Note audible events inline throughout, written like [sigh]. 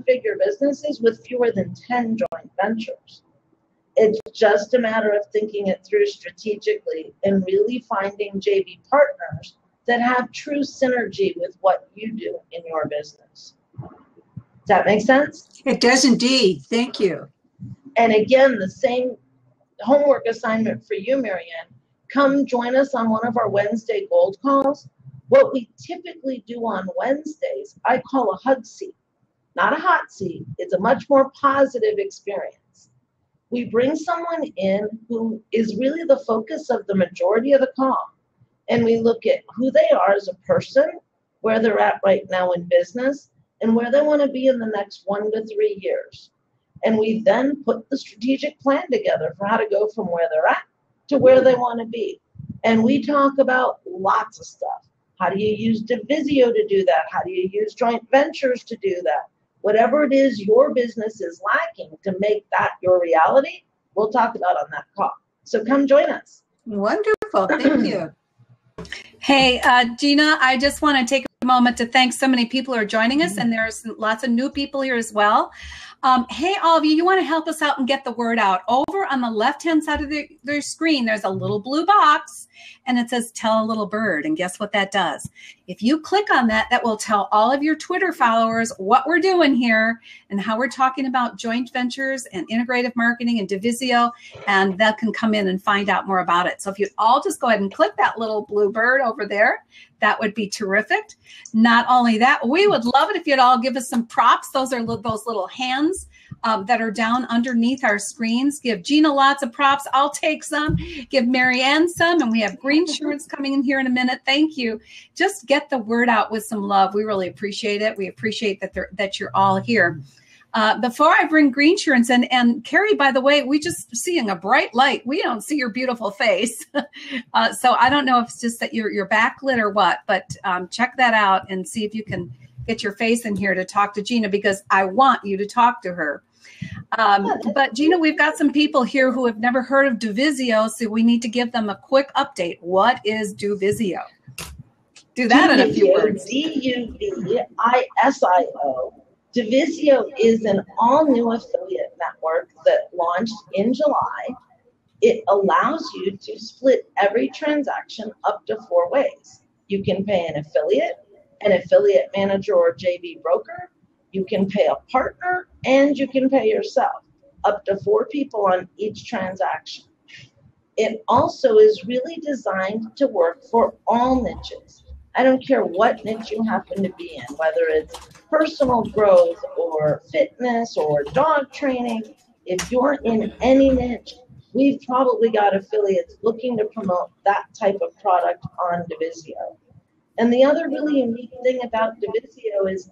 figure businesses with fewer than 10 joint ventures. It's just a matter of thinking it through strategically and really finding JV partners that have true synergy with what you do in your business. Does that make sense? It does indeed. Thank you. And again, the same homework assignment for you, Marianne. Come join us on one of our Wednesday gold calls. What we typically do on Wednesdays, I call a hug seat, not a hot seat. It's a much more positive experience. We bring someone in who is really the focus of the majority of the call. And we look at who they are as a person, where they're at right now in business, and where they want to be in the next one to three years. And we then put the strategic plan together for how to go from where they're at to where they want to be. And we talk about lots of stuff. How do you use DUvisio to do that? How do you use joint ventures to do that? Whatever it is your business is lacking to make that your reality, we'll talk about on that call. So come join us. Wonderful. Thank you. [clears throat] Hey, uh, Gina, I just want to take a moment to thank so many people who are joining us, and there's lots of new people here as well. Um, hey, all of you, you want to help us out and get the word out. Over on the left hand side of the, screen, there's a little blue box and it says tell a little bird. And guess what that does? If you click on that, that will tell all of your Twitter followers what we're doing here and how we're talking about joint ventures and integrative marketing and DUvisio, and they can come in and find out more about it. So if you all just go ahead and click that little blue bird over there, that would be terrific. Not only that, we would love it if you'd all give us some props. Those are those little hands um, that are down underneath our screens. Give Gina lots of props. I'll take some. Give Marianne some. And we have Greensurance [laughs] coming in here in a minute. Thank you. Just get the word out with some love. We really appreciate it. We appreciate that, that you're all here. Uh, before I bring Greensurance in, and and Carrie, by the way, we just seeing a bright light. We don't see your beautiful face, [laughs] uh, so I don't know if it's just that you're you're backlit or what. But um, check that out and see if you can get your face in here to talk to Gina because I want you to talk to her. Um, but Gina, we've got some people here who have never heard of DUvisio, so we need to give them a quick update. What is DUvisio? Do that in a few words. D U V I S I O. DUvisio is an all new affiliate network that launched in July. It allows you to split every transaction up to four ways. You can pay an affiliate, an affiliate manager or JV broker, you can pay a partner and you can pay yourself up to four people on each transaction. It also is really designed to work for all niches. I don't care what niche you happen to be in, whether it's personal growth or fitness or dog training. If you're in any niche, we've probably got affiliates looking to promote that type of product on DUvisio. And the other really unique thing about DUvisio is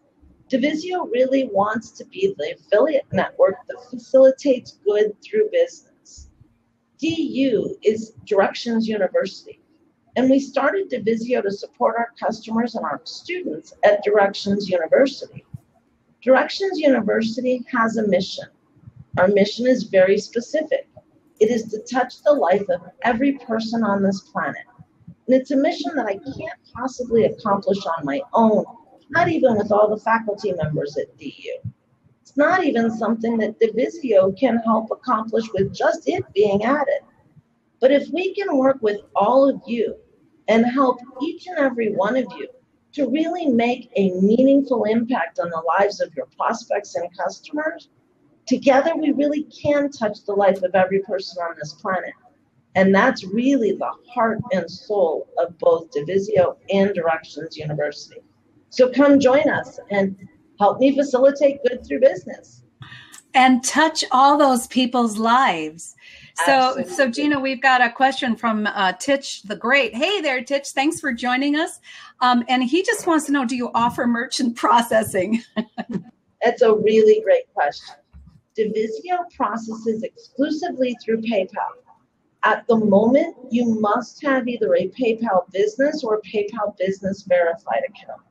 DUvisio really wants to be the affiliate network that facilitates good through business. DU is Directions University, and we started DUvisio to support our customers and our students at Directions University. Directions University has a mission. Our mission is very specific. It is to touch the life of every person on this planet. And it's a mission that I can't possibly accomplish on my own not even with all the faculty members at DU. It's not even something that DUvisio can help accomplish with just it being added. But if we can work with all of you and help each and every one of you to really make a meaningful impact on the lives of your prospects and customers, together we really can touch the life of every person on this planet. And that's really the heart and soul of both DUvisio and Directions University. So come join us and help me facilitate good through business. And touch all those people's lives. So, Absolutely. so Gina, we've got a question from uh, Titch the Great. Hey there, Titch. Thanks for joining us. Um, and he just wants to know: Do you offer merchant [laughs] processing? That's a really great question. DUvisio processes exclusively through PayPal. At the moment, you must have either a PayPal business or PayPal business verified account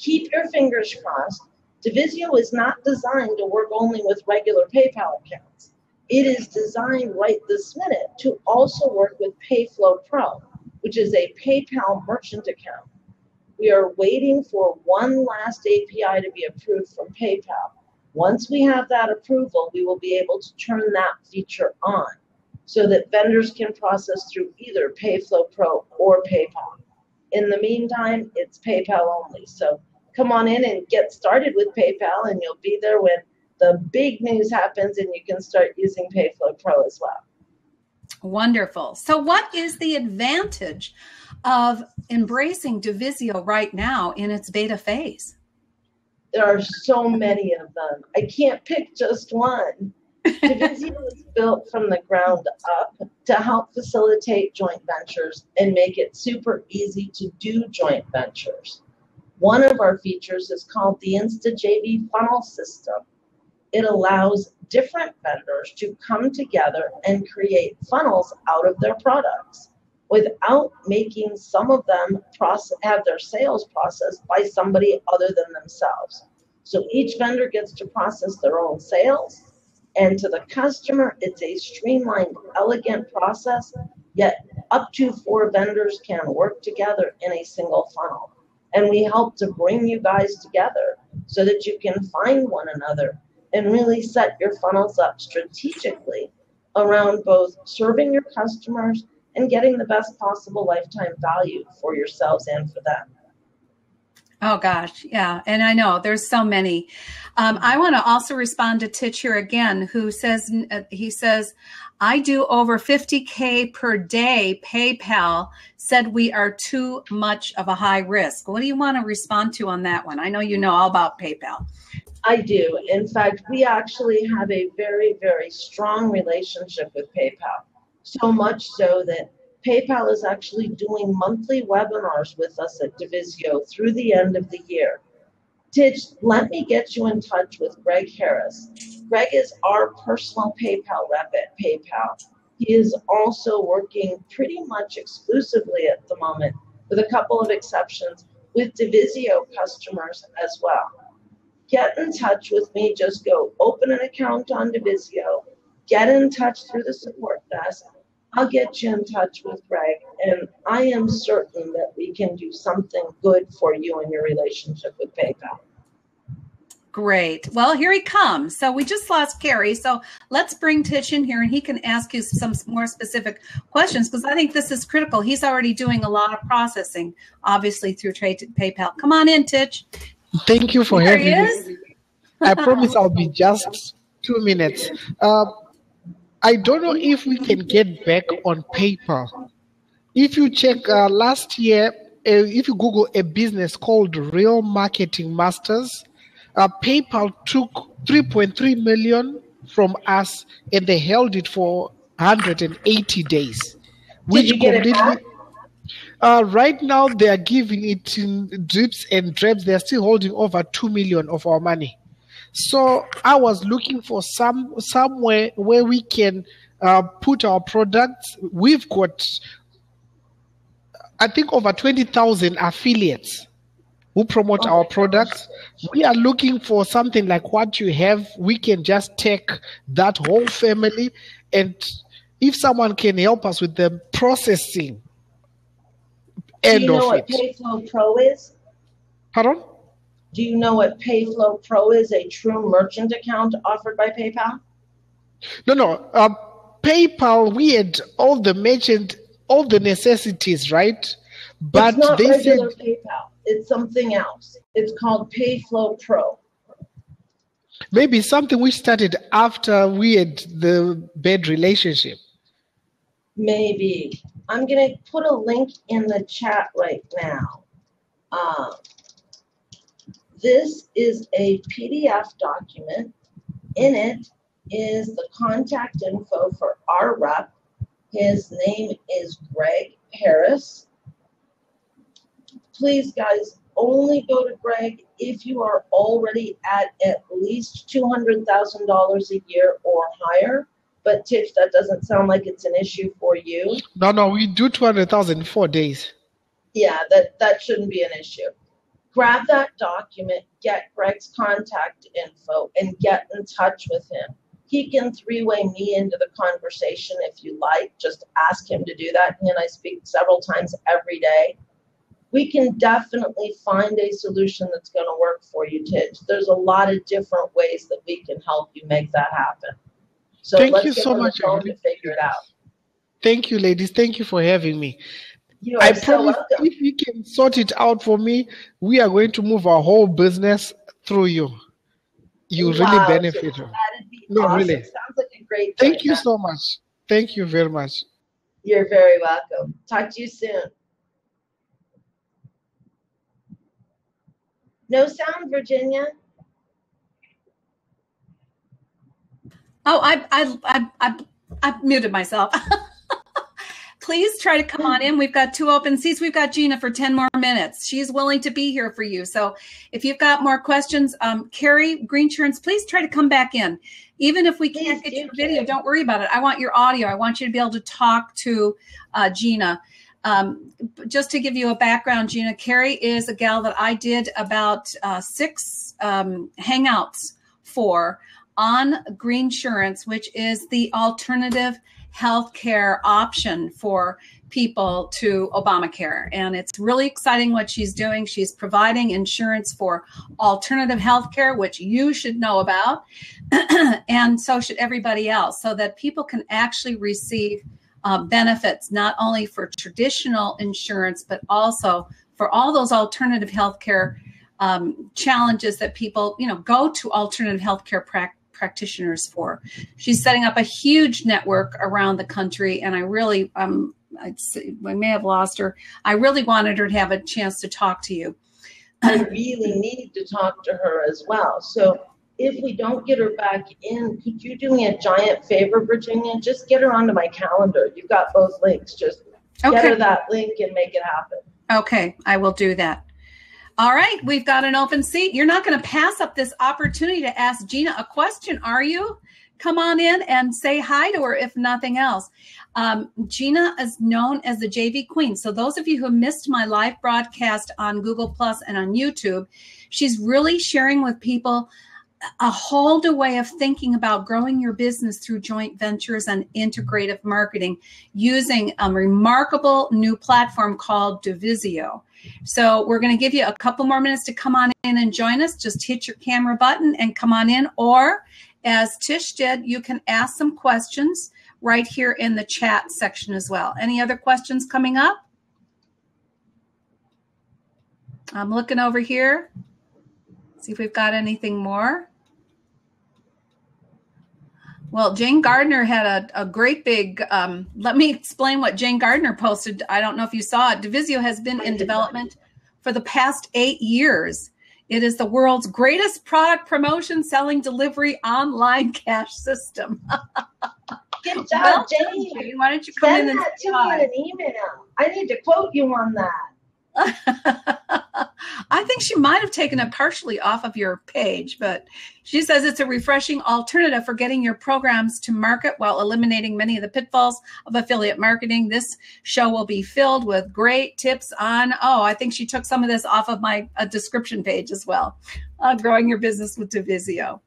keep your fingers crossed. DUvisio is not designed to work only with regular PayPal accounts. It is designed right this minute to also work with PayFlow Pro, which is a PayPal merchant account. We are waiting for one last API to be approved from PayPal. Once we have that approval, we will be able to turn that feature on so that vendors can process through either PayFlow Pro or PayPal. In the meantime, it's PayPal only. So come on in and get started with PayPal, and you'll be there when the big news happens and you can start using PayFlow Pro as well. Wonderful. So, what is the advantage of embracing DUvisio right now in its beta phase? There are so many of them. I can't pick just one. DUvisio was built from the ground up to help facilitate joint ventures and make it super easy to do joint ventures. One of our features is called the InstaJV funnel system. It allows different vendors to come together and create funnels out of their products without making some of them process, have their sales processed by somebody other than themselves. So each vendor gets to process their own sales. And to the customer, it's a streamlined, elegant process, yet up to four vendors can work together in a single funnel. And we help to bring you guys together so that you can find one another and really set your funnels up strategically around both serving your customers and getting the best possible lifetime value for yourselves and for them. Oh gosh, yeah, and I know there's so many. Um, I want to also respond to Titch here again, who says uh, he says, "I do over 50k per day. PayPal said we are too much of a high risk." What do you want to respond to on that one? I know you know all about PayPal. I do. In fact, we actually have a very, very strong relationship with PayPal. So much so that PayPal is actually doing monthly webinars with us at DUvisio through the end of the year. Titch, let me get you in touch with Greg Harris. Greg is our personal PayPal rep at PayPal. He is also working pretty much exclusively at the moment, with a couple of exceptions, with DUvisio customers as well get in touch with me. Just go open an account on DUvisio, get in touch through the support desk. I'll get you in touch with Greg, and I am certain that we can do something good for you and your relationship with PayPal. Great. Well, here he comes. So we just lost Carrie. So let's bring Titch in here and he can ask you some more specific questions because I think this is critical. He's already doing a lot of processing, obviously through trade PayPal. Come on in, Titch. Thank you for There having he me. is. I promise I'll be just two minutes. Uh, I don't know if we can get back on PayPal. If you check uh, last year, uh, if you Google a business called Real Marketing Masters, uh, PayPal took 3.3 million from us and they held it for 180 days, which you get it completely. Uh, right now, they are giving it in drips and drabs. They are still holding over two million of our money. So I was looking for some somewhere where we can uh, put our products. We've got, I think, over twenty thousand affiliates who promote our products. We are looking for something like what you have. We can just take that whole family, and if someone can help us with the processing Do you know of what it. PayFlow Pro is? Pardon? Do you know what PayFlow Pro is? A true merchant account offered by PayPal? No, no. Uh, PayPal, we had all the merchant, all the necessities, right? But it's not they said, regular PayPal. It's something else. It's called PayFlow Pro. maybe something we started after we had the bad relationship. Maybe. I'm going to put a link in the chat right now. Um, this is a PDF document. In it is the contact info for our rep. His name is Greg Harris. Please, guys, only go to Greg if you are already at at least $200,000 a year or higher. But Tiff, that doesn't sound like it's an issue for you. No, no, we do 200,000 in four days. Yeah, that, that shouldn't be an issue. Grab that document, get Greg's contact info, and get in touch with him. He can three way me into the conversation if you like. Just ask him to do that. He and I speak several times every day. we can definitely find a solution that's going to work for you, Tidge. There's a lot of different ways that we can help you make that happen. So Thank let's you get so on the much, phone to figure it out. Thank you, ladies. Thank you for having me. You are I so promise welcome. if you can sort it out for me, we are going to move our whole business through you. You really benefit. Tidge, That'd be No, awesome. really. Sounds like a great Thank joint you so much. Thank you very much. You're very welcome. Talk to you soon. No sound, Virginia. Oh, I I I I, I muted myself. [laughs] Please try to come on in. We've got two open seats. We've got Gina for 10 more minutes. She's willing to be here for you. So if you've got more questions, um, Carrie, Greensurance, please try to come back in. Even if we can't Please get your video, don't worry about it. I want your audio. I want you to be able to talk to uh, Gina. Um, just to give you a background, Gina, Carrie is a gal that I did about uh, six um, hangouts for on Greensurance, which is the alternative healthcare option for people to Obamacare. And it's really exciting what she's doing. She's providing insurance for alternative healthcare, which you should know about, [clears throat] and so should everybody else, so that people can actually receive uh, benefits not only for traditional insurance, but also for all those alternative healthcare um, challenges that people, you know, go to alternative healthcare prac practitioners for. She's setting up a huge network around the country, and I really, um, I may have lost her. I really wanted her to have a chance to talk to you. I really need to talk to her as well. So if we don't get her back in, could you do me a giant favor, Virginia? Just get her onto my calendar. You've got both links. Just get her that link and make it happen. Okay, I will do that. All right, we've got an open seat. You're not going to pass up this opportunity to ask Gina a question, are you? Come on in and say hi to her, if nothing else. Um, Gina is known as the JV Queen. So, those of you who missed my live broadcast on Google Plus and on YouTube, she's really sharing with people a whole new way of thinking about growing your business through joint ventures and integrative marketing using a remarkable new platform called DUvisio. So we're going to give you a couple more minutes to come on in and join us. Just hit your camera button and come on in. Or as Tish did, you can ask some questions right here in the chat section as well. Any other questions coming up? I'm looking over here. See if we've got anything more. Well, Jane Gardner had a, a great big. Um, let me explain what Jane Gardner posted. I don't know if you saw it. DUvisio has been in development for the past eight years. It is the world's greatest product promotion, selling, delivery online cash system. [laughs] Good job, Well, Jane. Why don't you come Send in and that to me in an email. I need to quote you on that. [laughs] I think she might have taken it partially off of your page, but she says it's a refreshing alternative for getting your programs to market while eliminating many of the pitfalls of affiliate marketing. This show will be filled with great tips on, oh, I think she took some of this off of my uh, description page as well, uh, growing your business with DUvisio.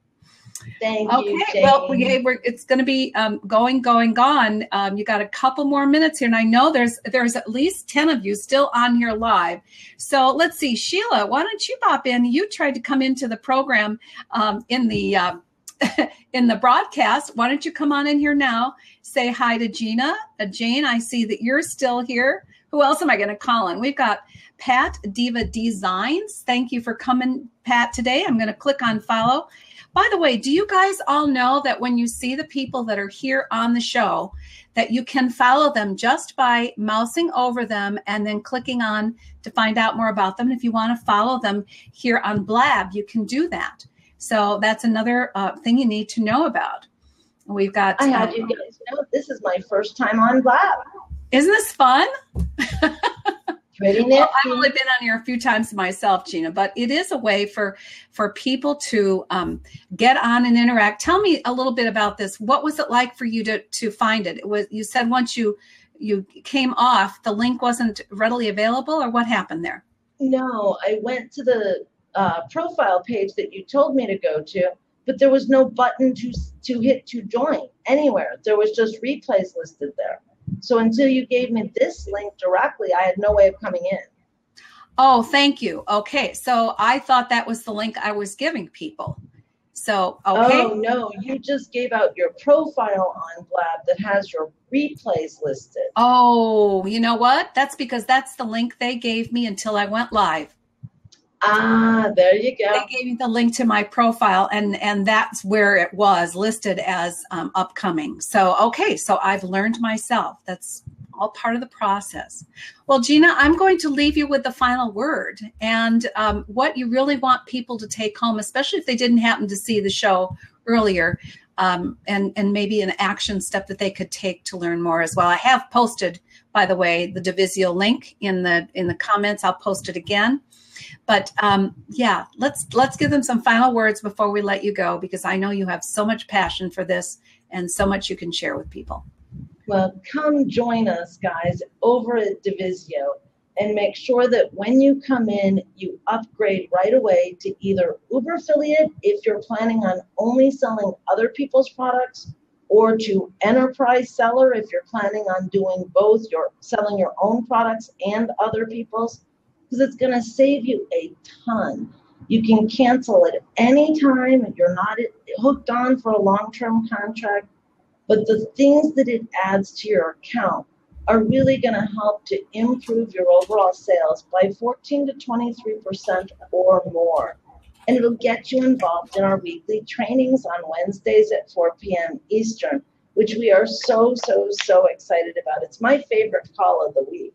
Thank Okay, you, Jane. well, we, we're, it's going to be um, going, going, gone. Um, you got a couple more minutes here, and I know there's there's at least ten of you still on here live. So let's see, Sheila, why don't you pop in? You tried to come into the program um, in the uh, [laughs] in the broadcast. Why don't you come on in here now? Say hi to Gina, uh, Jane. I see that you're still here. Who else am I going to call in? We've got Pat Diva Designs. Thank you for coming, Pat. Today, I'm going to click on follow. By the way, do you guys all know that when you see the people that are here on the show, that you can follow them just by mousing over them and then clicking on to find out more about them? And if you want to follow them here on Blab, you can do that. So that's another uh, thing you need to know about. We've got. I have uh, you guys know this is my first time on Blab. Isn't this fun? [laughs] Pretty Well. I've only been on here a few times myself, Gina, but it is a way for for people to um, get on and interact. Tell me a little bit about this. What was it like for you to to find it? it was you said once you you came off, the link wasn't readily available, or what happened there? No, I went to the uh, profile page that you told me to go to, but there was no button to to hit to join anywhere. There was just replays listed there. So until you gave me this link directly, I had no way of coming in. Oh, thank you. Okay. So I thought that was the link I was giving people. So, okay. Oh, no, you just gave out your profile on Blab that has your replays listed. Oh, you know what? That's because that's the link they gave me until I went live. Ah, there you go. They gave me the link to my profile, and and that's where it was listed as um, upcoming. So okay, so I've learned myself. That's all part of the process. Well, Gina, I'm going to leave you with the final word and um, what you really want people to take home, especially if they didn't happen to see the show earlier. Um, and and maybe an action step that they could take to learn more as well. I have posted, by the way, the DUvisio link in the in the comments. I'll post it again. But um, yeah, let's let's give them some final words before we let you go because I know you have so much passion for this and so much you can share with people. Well, come join us, guys, over at DUvisio and make sure that when you come in, you upgrade right away to either Uber affiliate if you're planning on only selling other people's products, or to enterprise seller if you're planning on doing both, you're selling your own products and other people's, because it's going to save you a ton. You can cancel at any time if you're not hooked on for a long term contract. But the things that it adds to your account are really going to help to improve your overall sales by 14 to 23% or more. And it'll get you involved in our weekly trainings on Wednesdays at 4 p.m. Eastern, which we are so, so, so excited about. It's my favorite call of the week.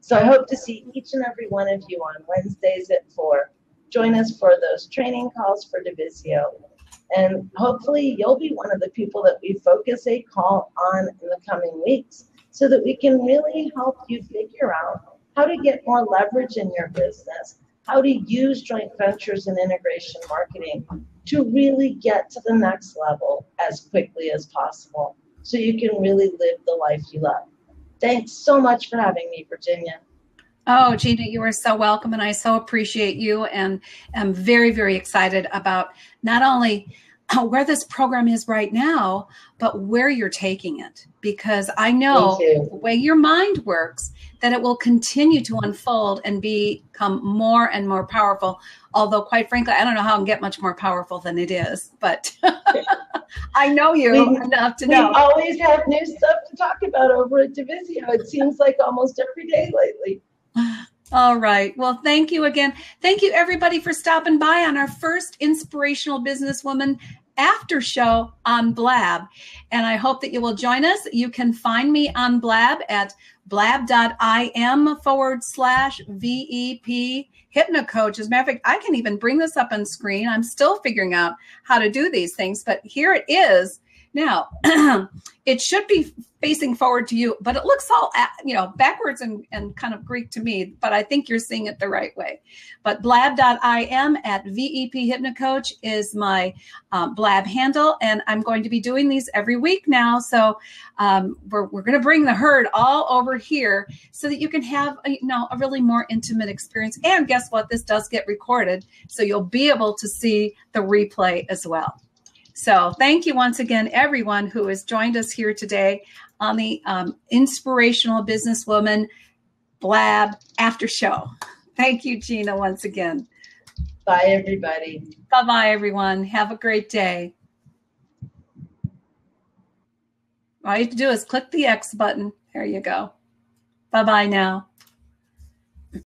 So I hope to see each and every one of you on Wednesdays at 4. Join us for those training calls for DUvisio. And hopefully, you'll be one of the people that we focus a call on in the coming weeks so that we can really help you figure out how to get more leverage in your business, how to use joint ventures and integration marketing to really get to the next level as quickly as possible so you can really live the life you love. Thanks so much for having me, Virginia. Oh, Gina, you are so welcome, and I so appreciate you, and am very, very excited about not only where this program is right now, but where you're taking it. Because I know the way your mind works, that it will continue to unfold and become more and more powerful. Although, quite frankly, I don't know how I can get much more powerful than it is, but [laughs] I know you we, enough to know. We always have new stuff to talk about over at DUvisio. It seems like almost every day lately. [laughs] All right. Well, thank you again. Thank you, everybody, for stopping by on our first Inspirational Businesswoman after show on Blab. And I hope that you will join us. You can find me on Blab at blab.im forward slash VEP hypnocoach. As a matter of fact, I can even bring this up on screen. I'm still figuring out how to do these things, but here it is. Now, [clears throat] it should be facing forward to you, but it looks all, you know, backwards and, and kind of Greek to me, but I think you're seeing it the right way. But blab.im at VEP Hypnocoach is my um, blab handle, and I'm going to be doing these every week now. So um, we're, we're going to bring the herd all over here so that you can have, a, you know, a really more intimate experience. And guess what? This does get recorded, so you'll be able to see the replay as well. So, thank you once again, everyone who has joined us here today on the um, Inspirational Businesswoman Blab After Show. Thank you, Gina, once again. Bye, everybody. Bye bye, everyone. Have a great day. All you have to do is click the X button. There you go. Bye bye now.